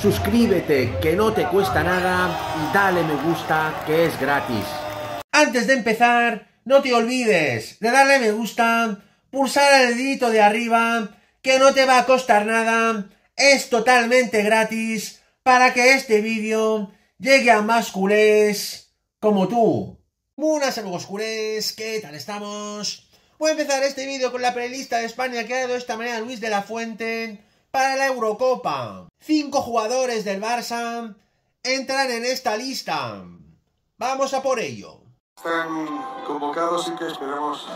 suscríbete que no te cuesta nada y dale me gusta que es gratis. Antes de empezar, no te olvides de darle me gusta, pulsar el dedito de arriba, que no te va a costar nada, es totalmente gratis para que este vídeo llegue a más culés como tú. Buenas amigos culés, ¿qué tal estamos? Voy a empezar este vídeo con la prelista de España que ha dado esta manera Luis de la Fuente para la Eurocopa. Cinco jugadores del Barça entran en esta lista. Vamos a por ello. Están convocados y que esperemos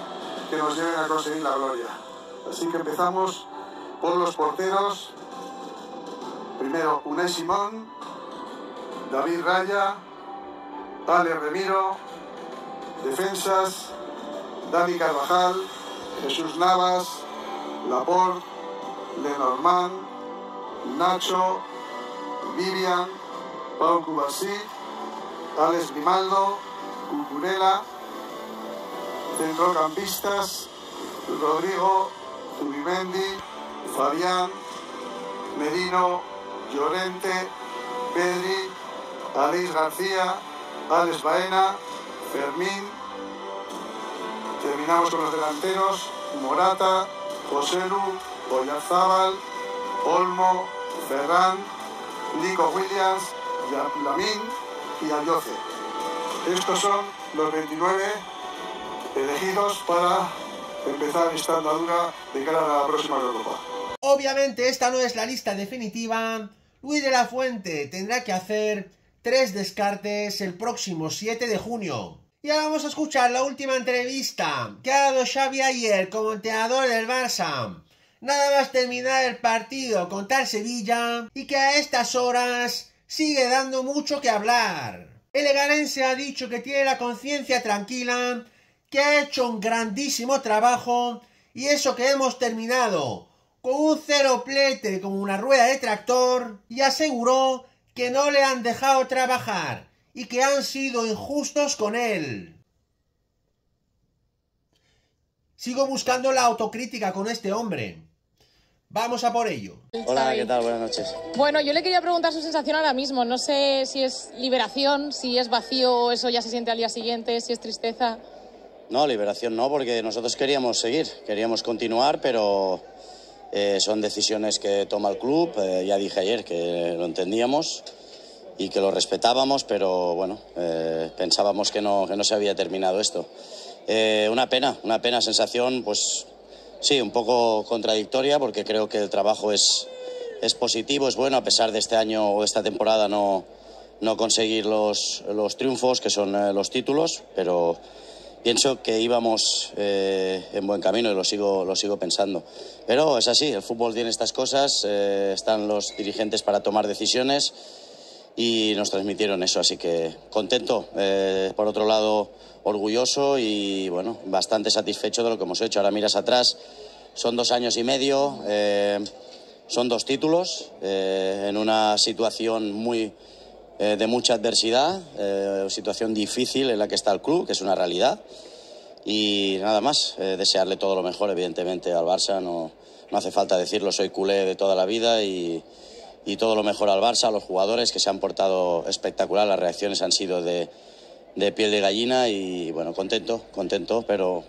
que nos lleven a conseguir la gloria. Así que empezamos por los porteros. Primero Unai Simón, David Raya, Ale Remiro, defensas, Dani Carvajal, Jesús Navas, Laporte, Lenormand, Nacho, Vivian, Paul Cubasí, Alex Grimaldo, Cucurella, centrocampistas, Rodrigo, Zubimendi, Fabián, Merino, Llorente, Pedri, Alice García, Alex Baena, Fermín. Terminamos con los delanteros, Morata, Josélu, Oyarzábal, Olmo, Ferran, Nico Williams, Lamin y Ayoce. Estos son los 29 elegidos para empezar esta andadura de cara a la próxima Europa. Obviamente esta no es la lista definitiva. Luis de la Fuente tendrá que hacer tres descartes el próximo 7 de junio. Y ahora vamos a escuchar la última entrevista que ha dado Xavi ayer como entrenador del Barça. Nada más terminar el partido contra el Sevilla y que a estas horas sigue dando mucho que hablar. El Leganense ha dicho que tiene la conciencia tranquila, que ha hecho un grandísimo trabajo y eso que hemos terminado con un cero plete como una rueda de tractor y aseguró que no le han dejado trabajar y que han sido injustos con él. Sigo buscando la autocrítica con este hombre. Vamos a por ello. Hola, ¿qué tal? Buenas noches. Bueno, yo le quería preguntar su sensación ahora mismo. No sé si es liberación, si es vacío, eso ya se siente al día siguiente, si es tristeza. No, liberación no, porque nosotros queríamos seguir, queríamos continuar, pero eh, son decisiones que toma el club. Eh, ya dije ayer que lo entendíamos y que lo respetábamos, pero bueno, eh, pensábamos que no, que no se había terminado esto. una pena, una pena, sensación, pues Sí, un poco contradictoria porque creo que el trabajo es, es positivo, es bueno, a pesar de este año o esta temporada no, no conseguir los, los triunfos, que son eh, los títulos, pero pienso que íbamos eh, en buen camino y lo sigo, lo sigo pensando. Pero es así, el fútbol tiene estas cosas, eh, están los dirigentes para tomar decisiones y nos transmitieron eso, así que contento. por otro lado, orgulloso y bueno, bastante satisfecho de lo que hemos hecho. Ahora miras atrás, son dos años y medio, eh, son dos títulos eh, en una situación muy eh, de mucha adversidad, situación difícil en la que está el club, que es una realidad. Y nada más, desearle todo lo mejor, evidentemente, al Barça. No, no hace falta decirlo, soy culé de toda la vida y, y todo lo mejor al Barça, a los jugadores que se han portado espectacular. Las reacciones han sido de, piel de gallina y bueno, contento, contento, pero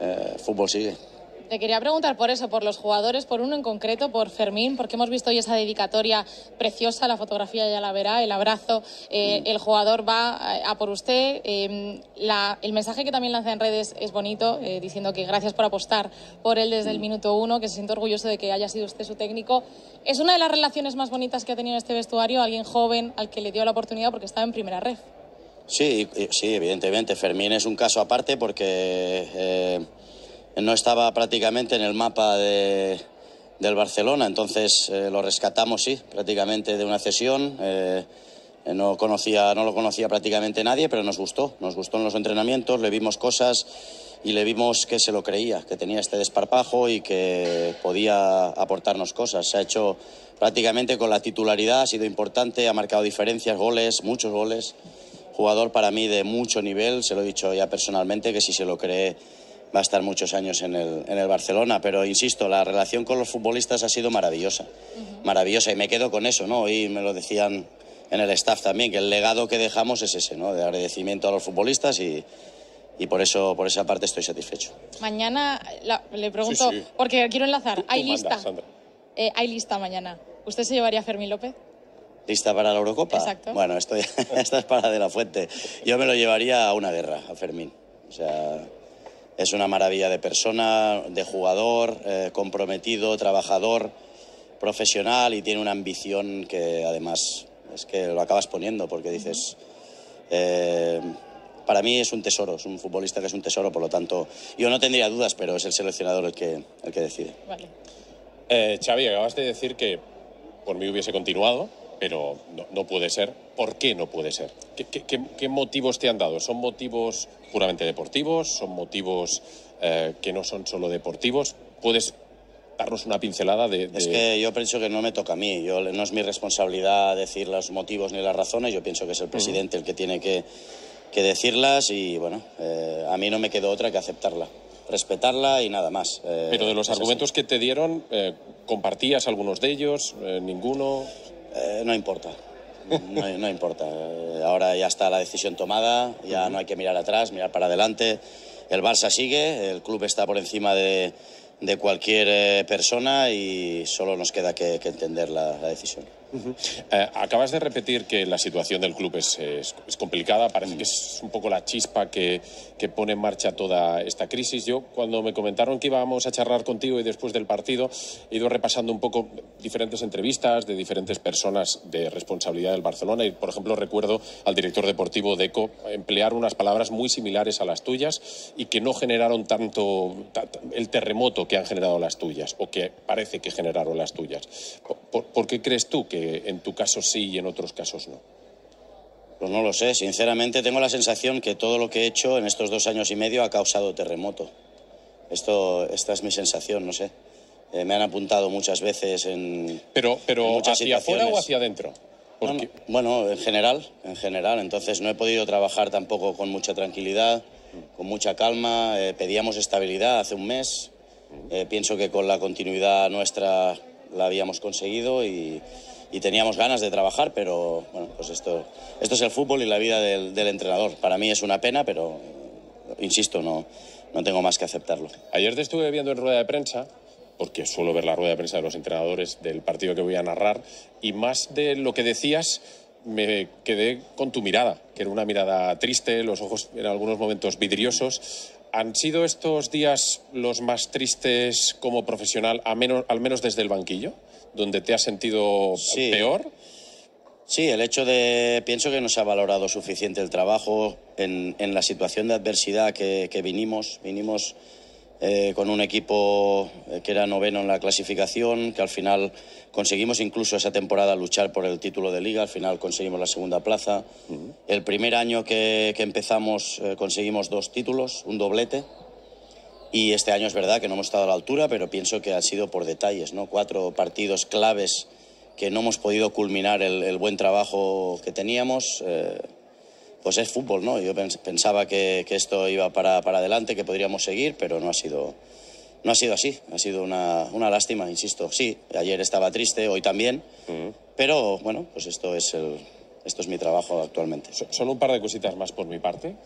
eh, fútbol sigue. Te quería preguntar por eso, por los jugadores, por uno en concreto, por Fermín, porque hemos visto hoy esa dedicatoria preciosa, la fotografía ya la verá, el abrazo, eh, el jugador va a, por usted. Em, el mensaje que también lanza en redes es bonito, eh, diciendo que gracias por apostar por él desde el minuto uno, que se siente orgulloso de que haya sido usted su técnico. Es una de las relaciones más bonitas que ha tenido este vestuario, alguien joven al que le dio la oportunidad porque estaba en primera red. Sí, sí, evidentemente. Fermín es un caso aparte porque eh, no estaba prácticamente en el mapa de, del Barcelona, entonces eh, lo rescatamos, sí, prácticamente de una cesión. Eh, no, conocía, no lo conocía prácticamente nadie, pero nos gustó. Nos gustó en los entrenamientos, le vimos cosas y le vimos que se lo creía, que tenía este desparpajo y que podía aportarnos cosas. Se ha hecho prácticamente con la titularidad, ha sido importante, ha marcado diferencias, goles, muchos goles jugador para mí de mucho nivel, se lo he dicho ya personalmente, que si se lo cree va a estar muchos años en el, en el Barcelona. Pero insisto, la relación con los futbolistas ha sido maravillosa. Maravillosa. Y me quedo con eso, ¿no? Y me lo decían en el staff también, que el legado que dejamos es ese, ¿no? De agradecimiento a los futbolistas y, y por eso, por esa parte estoy satisfecho. Mañana la- le pregunto, Sí, sí. porque quiero enlazar. ¿Hay lista? Sandra. Eh, hay lista mañana. ¿Usted se llevaría a Fermín López? ¿Lista para la Eurocopa? Exacto. Bueno, esto ya- esta es para de la fuente. Yo me lo llevaría a una guerra, a Fermín. O sea, es una maravilla de persona, de jugador, eh, comprometido, trabajador, profesional y tiene una ambición que además es que lo acabas poniendo porque dices... eh, para mí es un tesoro, es un futbolista que es un tesoro, por lo tanto, yo no tendría dudas, pero es el seleccionador el que, el que decide. Vale. Eh, Xavi, acabas de decir que por mí hubiese continuado, pero no, no puede ser. ¿Por qué no puede ser? ¿Qué, qué- qué- qué motivos te han dado? ¿Son motivos puramente deportivos? ¿Son motivos eh, que no son solo deportivos? ¿Puedes darnos una pincelada de...? de- Es que yo pienso que no me toca a mí. Yo, no es mi responsabilidad decir los motivos ni las razones. Yo pienso que es el presidente el que tiene que, que decirlas y, bueno, eh, a mí no me quedó otra que aceptarla, respetarla y nada más. Eh, Pero de los así. argumentos que te dieron, eh, ¿compartías algunos de ellos? Eh, ¿Ninguno? Eh, no importa. No, no importa. Eh, ahora ya está la decisión tomada, ya no hay que mirar atrás, mirar para adelante. El Barça sigue, el club está por encima de, de cualquier eh, persona y solo nos queda que, que entender la- la decisión. Eh, acabas de repetir que la situación del club es, es- es complicada, parece que es un poco la chispa que, que pone en marcha toda esta crisis. Yo, cuando me comentaron que íbamos a charlar contigo y después del partido, he ido repasando un poco diferentes entrevistas de diferentes personas de responsabilidad del Barcelona y, por ejemplo, recuerdo al director deportivo Deco emplear unas palabras muy similares a las tuyas y que no generaron tanto ta- ta- el terremoto que han generado las tuyas o que parece que generaron las tuyas. ¿Por, por- qué crees tú que en tu caso sí y en otros casos no? Pues no lo sé, sinceramente tengo la sensación que todo lo que he hecho en estos dos años y medio ha causado terremoto. Esto, esta es mi sensación, no sé. Eh, me han apuntado muchas veces en... Pero, En pero muchas ¿hacia afuera o hacia adentro? No, Porque, no, bueno, en general, en general. Entonces no he podido trabajar tampoco con mucha tranquilidad, con mucha calma. Eh, pedíamos estabilidad hace un mes. Eh, pienso que con la continuidad nuestra la habíamos conseguido y, y teníamos ganas de trabajar, pero bueno, pues esto, esto es el fútbol y la vida del, entrenador. Para mí es una pena, pero insisto, no, no tengo más que aceptarlo. Ayer te estuve viendo en rueda de prensa, porque suelo ver la rueda de prensa de los entrenadores del partido que voy a narrar, y más de lo que decías, me quedé con tu mirada, que era una mirada triste, los ojos en algunos momentos vidriosos. ¿Han sido estos días los más tristes como profesional, al menos desde el banquillo, donde te has sentido Sí. peor? Sí, el hecho de. Pienso que no se ha valorado suficiente el trabajo en, en la situación de adversidad que, que vinimos. Vinimos eh, con un equipo eh, que era noveno en la clasificación, que al final conseguimos incluso esa temporada luchar por el título de liga, al final conseguimos la segunda plaza. El primer año que, que empezamos eh, conseguimos dos títulos, un doblete. Y este año es verdad que no hemos estado a la altura, pero pienso que han sido por detalles, ¿no? Cuatro partidos claves que no hemos podido culminar el, el buen trabajo que teníamos. eh, pues es fútbol, ¿no? Yo pens- pensaba que, que esto iba para, para adelante, que podríamos seguir, pero no ha sido, no ha sido así. Ha sido una, una lástima, insisto. Sí, ayer estaba triste, hoy también, pero bueno, pues esto es, el, esto es mi trabajo actualmente. So- Solo un par de cositas más por mi parte.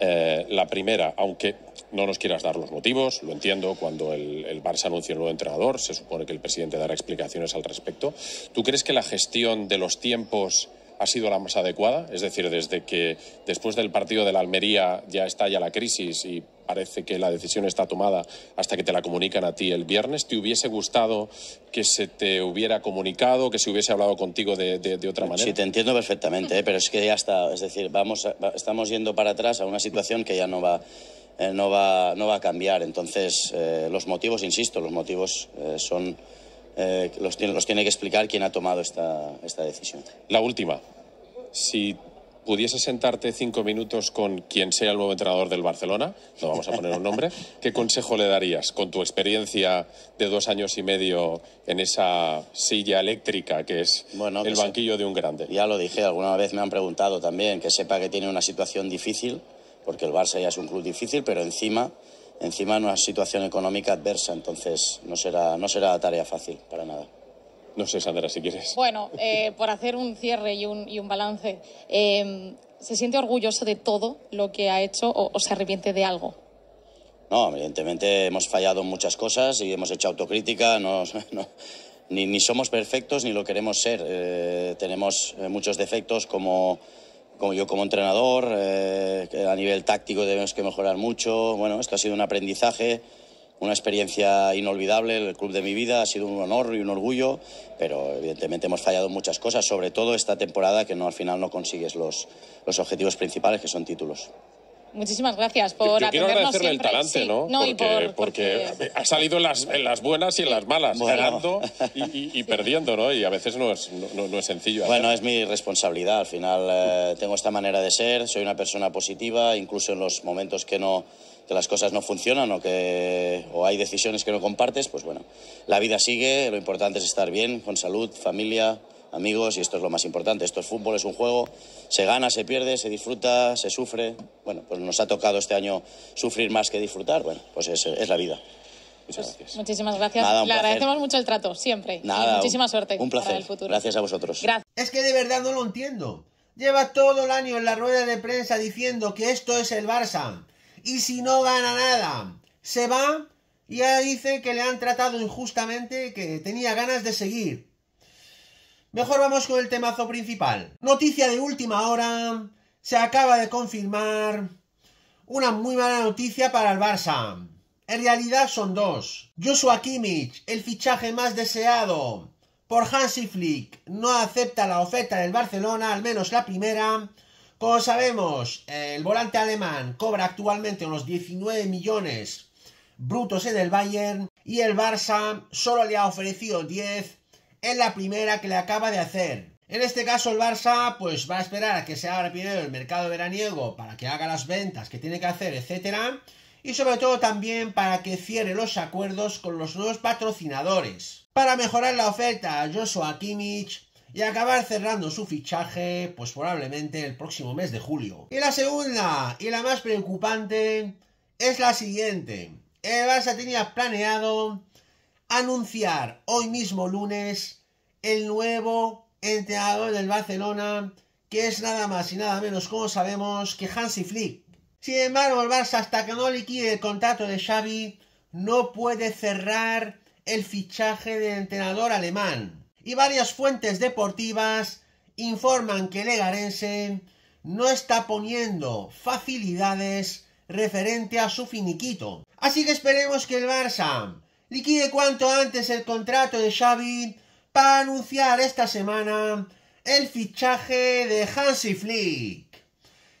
Eh, la primera, aunque no nos quieras dar los motivos, lo entiendo, cuando el, el Barça anuncie un nuevo entrenador, se supone que el presidente dará explicaciones al respecto. ¿Tú crees que la gestión de los tiempos ha sido la más adecuada? Es decir, desde que después del partido de la Almería ya estalla la crisis y parece que la decisión está tomada hasta que te la comunican a ti el viernes, ¿te hubiese gustado que se te hubiera comunicado, que se hubiese hablado contigo de, de- de otra manera? Sí, te entiendo perfectamente, ¿eh? pero es que ya está. Es decir, vamos, a- estamos yendo para atrás a una situación que ya no va, eh, no va, no va a cambiar. Entonces, eh, los motivos, insisto, los motivos son los, tiene, los tiene que explicar quien ha tomado esta, esta decisión. La última. Si pudieses sentarte cinco minutos con quien sea el nuevo entrenador del Barcelona, no vamos a poner un nombre, ¿qué consejo le darías con tu experiencia de dos años y medio en esa silla eléctrica que es Bueno, que el se- banquillo de un grande? Ya lo dije, alguna vez me han preguntado también que sepa que tiene una situación difícil, porque el Barça ya es un club difícil, pero encima encima en una situación económica adversa, entonces no será, no será tarea fácil para nada. No sé, Sandra, si quieres. Bueno, eh, por hacer un cierre y un, y un balance, eh, ¿se siente orgulloso de todo lo que ha hecho o, o, se arrepiente de algo? No, evidentemente hemos fallado en muchas cosas y hemos hecho autocrítica. No, no, ni, ni, somos perfectos ni lo queremos ser. Eh, tenemos muchos defectos como, como yo como entrenador. Eh, a nivel táctico debemos que mejorar mucho. Bueno, esto ha sido un aprendizaje una experiencia inolvidable, el club de mi vida, ha sido un honor y un orgullo, pero evidentemente hemos fallado muchas cosas, sobre todo esta temporada que no al final no consigues los, los objetivos principales que son títulos. Muchísimas gracias por Yo quiero agradecerle siempre. el talante, sí. ¿no? no porque, por, porque, porque, ha salido en las, en las, buenas y en las malas, bueno. ganando y, y, y, perdiendo, ¿no? Y a veces no es, no, no es sencillo. Bueno, es mi responsabilidad. Al final eh, tengo esta manera de ser, soy una persona positiva, incluso en los momentos que no que las cosas no funcionan o que o hay decisiones que no compartes, pues bueno, la vida sigue, lo importante es estar bien, con salud, familia, amigos y esto es lo más importante. Esto es fútbol, es un juego, se gana, se pierde, se disfruta, se sufre. Bueno, pues nos ha tocado este año sufrir más que disfrutar, bueno, pues es, es la vida. Muchas gracias. Muchísimas gracias. Nada, Le placer. agradecemos mucho el trato, siempre. Nada, y muchísima suerte un placer. para el futuro. Gracias a vosotros. Gracias. Es que de verdad no lo entiendo. Lleva todo el año en la rueda de prensa diciendo que esto es el Barça. Y si no gana nada, se va y ya dice que le han tratado injustamente, que tenía ganas de seguir. Mejor vamos con el temazo principal. Noticia de última hora. Se acaba de confirmar una muy mala noticia para el Barça. En realidad son dos. Joshua Kimmich, el fichaje más deseado por Hansi Flick, no acepta la oferta del Barcelona, al menos la primera. Como sabemos, el volante alemán cobra actualmente unos 19 millones brutos en el Bayern y el Barça solo le ha ofrecido 10 en la primera que le acaba de hacer. En este caso el Barça pues va a esperar a que se abra primero el mercado veraniego para que haga las ventas que tiene que hacer, etcétera, y sobre todo también para que cierre los acuerdos con los nuevos patrocinadores. Para mejorar la oferta a Joshua Kimmich y acabar cerrando su fichaje, pues probablemente el próximo mes de julio. Y la segunda y la más preocupante es la siguiente. El Barça tenía planeado anunciar hoy mismo lunes el nuevo entrenador del Barcelona, que es nada más y nada menos, como sabemos, que Hansi Flick. Sin embargo, el Barça, hasta que no liquide el contrato de Xavi, no puede cerrar el fichaje del entrenador alemán. Y varias fuentes deportivas informan que el Legarense no está poniendo facilidades referente a su finiquito. Así que esperemos que el Barça liquide cuanto antes el contrato de Xavi para anunciar esta semana el fichaje de Hansi Flick.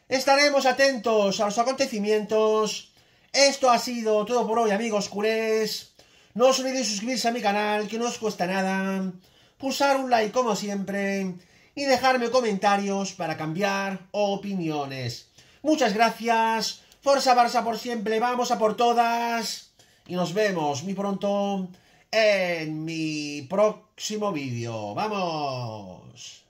Estaremos atentos a los acontecimientos. Esto ha sido todo por hoy, amigos culés. No os olvidéis suscribirse a mi canal, que no os cuesta nada. Pulsar un like como siempre. Y dejarme comentarios para cambiar opiniones. Muchas gracias. Forza Barça por siempre. Vamos a por todas. Y nos vemos muy pronto en mi próximo vídeo. ¡Vamos!